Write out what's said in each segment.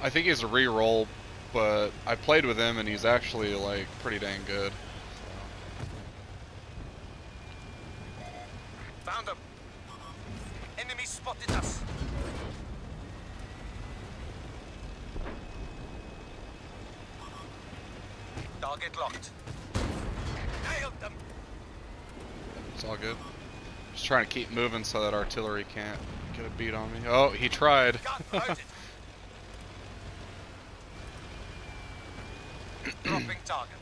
I think he's a re-roll, but I played with him and he's actually like pretty dang good. Found him. Enemy spotted us. Target locked. Nailed them. It's all good. Just trying to keep moving so that artillery can't get a beat on me. Oh, he tried. Dropping target.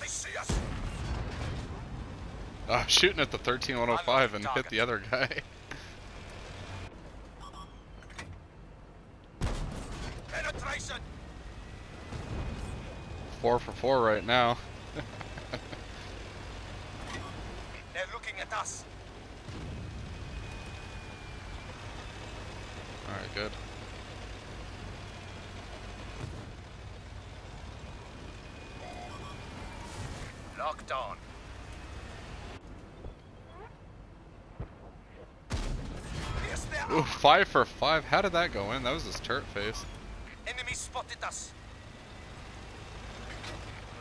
They see us. Uh, shooting at the 13105 and target. hit the other guy. Penetration. Four for four right now. Locked on. Ooh, five for five. How did that go in? That was his turret face. Enemy spotted us.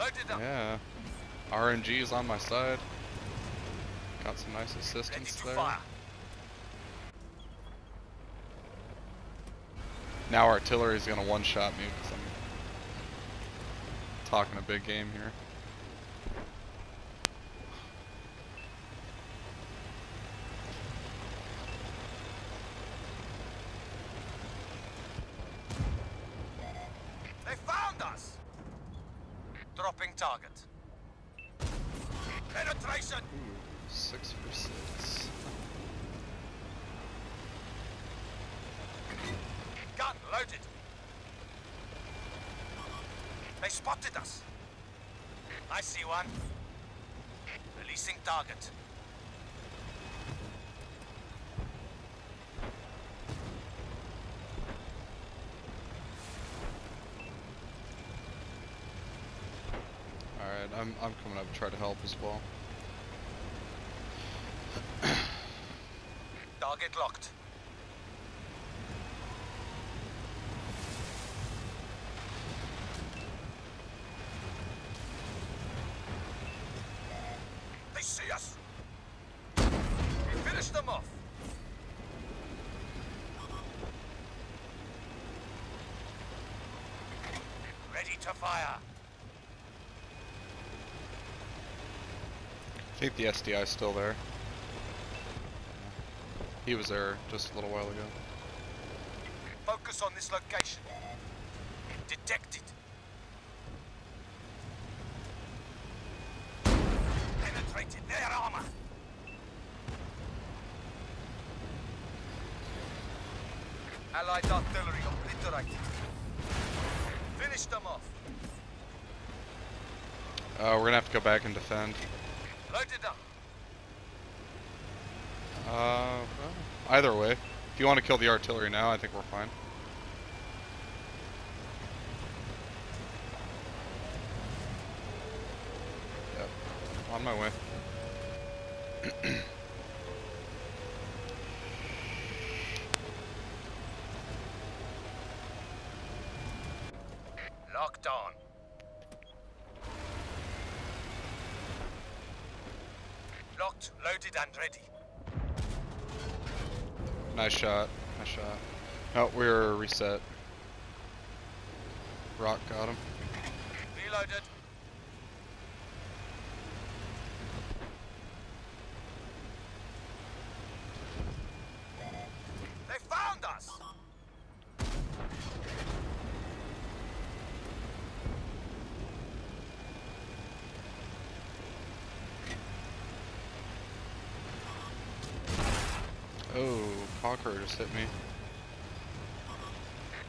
Loaded up. Yeah. RNG is on my side. Got some nice assistance there. Fire. Now is gonna one-shot me because I'm talking a big game here. Penetration! Six for six. Gun loaded. They spotted us. I see one. Releasing target. I'm, I'm coming up to try to help as well. Target locked. They see us. We finish them off. Ready to fire. I think the SDI is still there. He was there just a little while ago. Focus on this location. Detected. Penetrated their armor. Allied artillery obliterated. Finish them off. Uh, we're gonna have to go back and defend. Loaded up. Uh, well, either way. If you want to kill the artillery now, I think we're fine. Yep. On my way. Locked on. Locked, loaded, and ready. Nice shot. Nice shot. Oh, we're reset. Rock got him. Reloaded. Conqueror just hit me.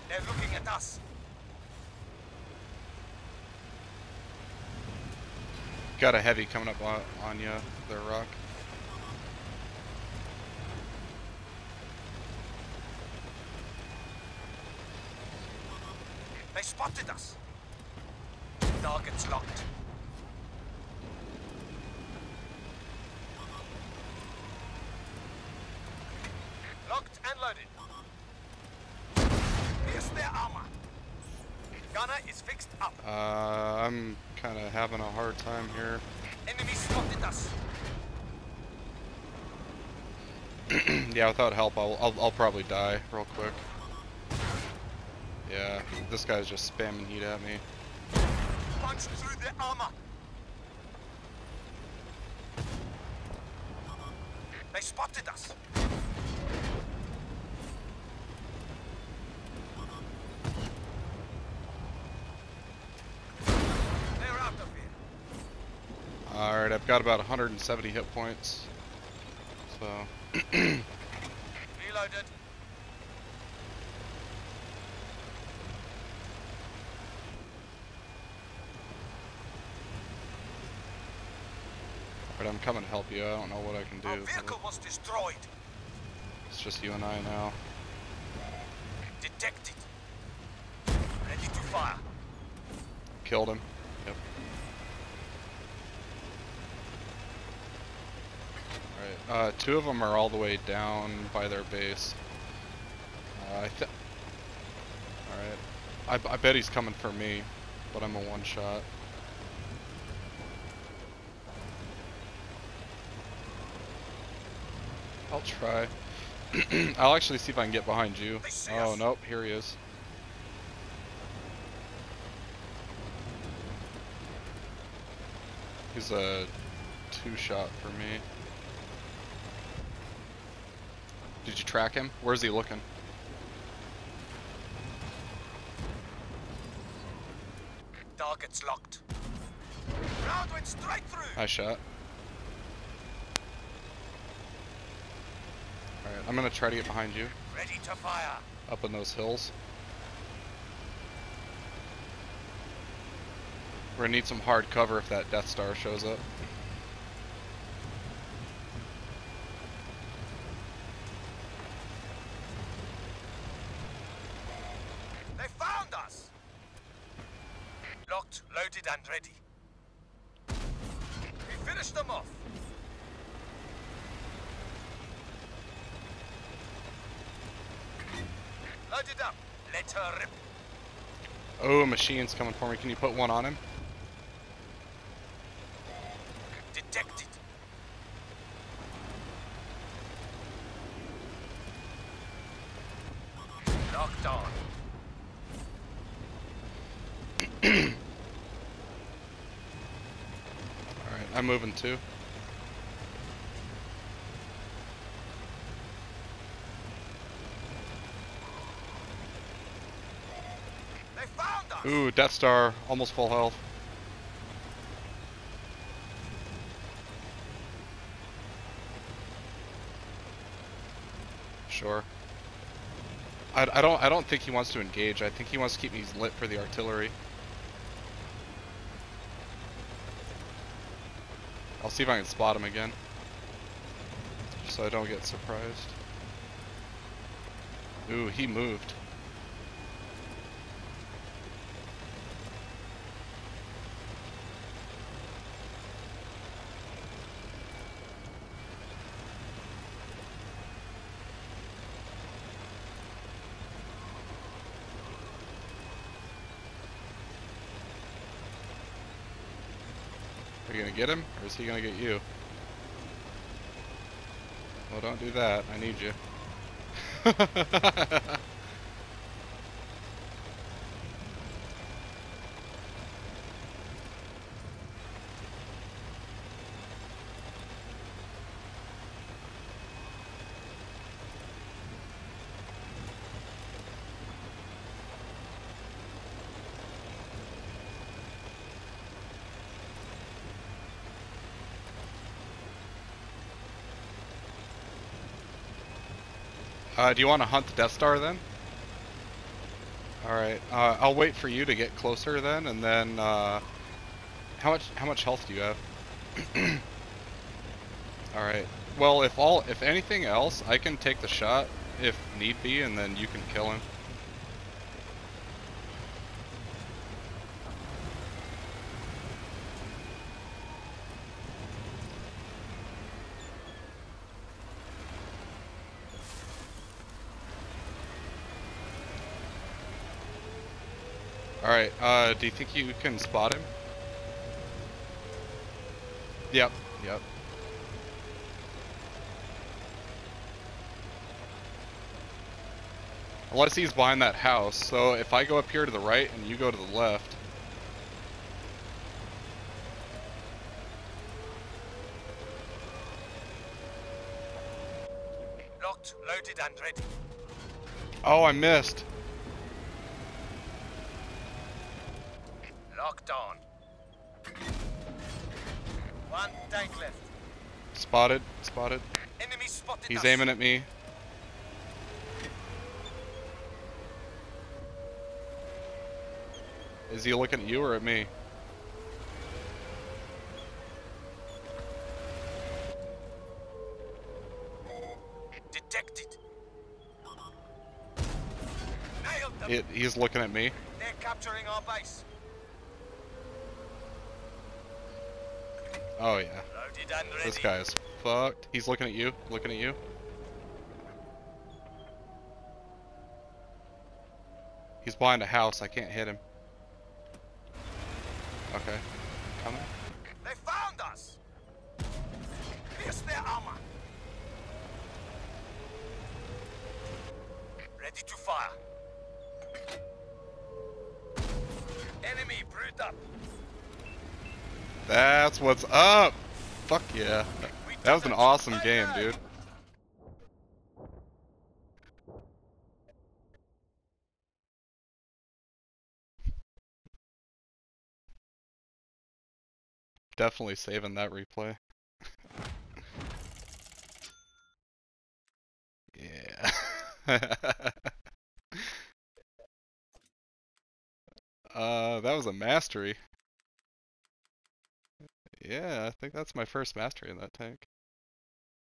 They're looking at us. Got a heavy coming up on, on you, The rock. They spotted us. Target's locked. Locked and loaded. Their armor. Gunner is fixed up. Uh, I'm kind of having a hard time here. Enemy spotted us. yeah, without help, I'll, I'll, I'll probably die real quick. Yeah, this guy's just spamming heat at me. Punch through the armor. They spotted us. Got about 170 hit points. So, Reloaded. alright, I'm coming to help you. I don't know what I can Our do. vehicle was destroyed. It's just you and I now. Detected. Ready to fire. Killed him. Yep. Alright, uh, two of them are all the way down by their base. Uh, I th- Alright. I, I bet he's coming for me, but I'm a one shot. I'll try. I'll actually see if I can get behind you. Oh, nope, here he is. He's a two shot for me. Did you track him? Where's he looking? Targets locked. Round went straight through. Nice shot. Alright, I'm gonna try to get behind you, Ready to fire. up in those hills. We're gonna need some hard cover if that Death Star shows up. They found us. Locked, loaded, and ready. We finished them off. Loaded up. Let her rip. Oh, a machine's coming for me. Can you put one on him? Detected. Locked on. Alright, I'm moving too. Ooh, Death Star, almost full health. Sure. I, I don't I don't think he wants to engage. I think he wants to keep me lit for the artillery. I'll see if I can spot him again. So I don't get surprised. Ooh, he moved. You gonna get him, or is he gonna get you? Well, don't do that. I need you. Uh, do you want to hunt the Death Star then? Alright, uh, I'll wait for you to get closer then, and then, uh, how much, how much health do you have? Alright, well, if all, if anything else, I can take the shot, if need be, and then you can kill him. Alright, uh, do you think you can spot him? Yep, yep. Unless he's behind that house, so if I go up here to the right and you go to the left. Locked, loaded, and ready. Oh, I missed. Locked on. One tank left. Spotted, spotted. Enemy spotted He's us. aiming at me. Is he looking at you or at me? Detected. Nailed them. He- he's looking at me. They're capturing our base. Oh yeah. This guy is fucked. He's looking at you. Looking at you. He's behind a house. I can't hit him. Okay. Coming. They found us. Pierce their armor. Ready to fire. Enemy brewed up. That's what's up. Fuck yeah. That was an awesome game, dude. Definitely saving that replay. yeah. uh, that was a mastery. Yeah, I think that's my first mastery in that tank.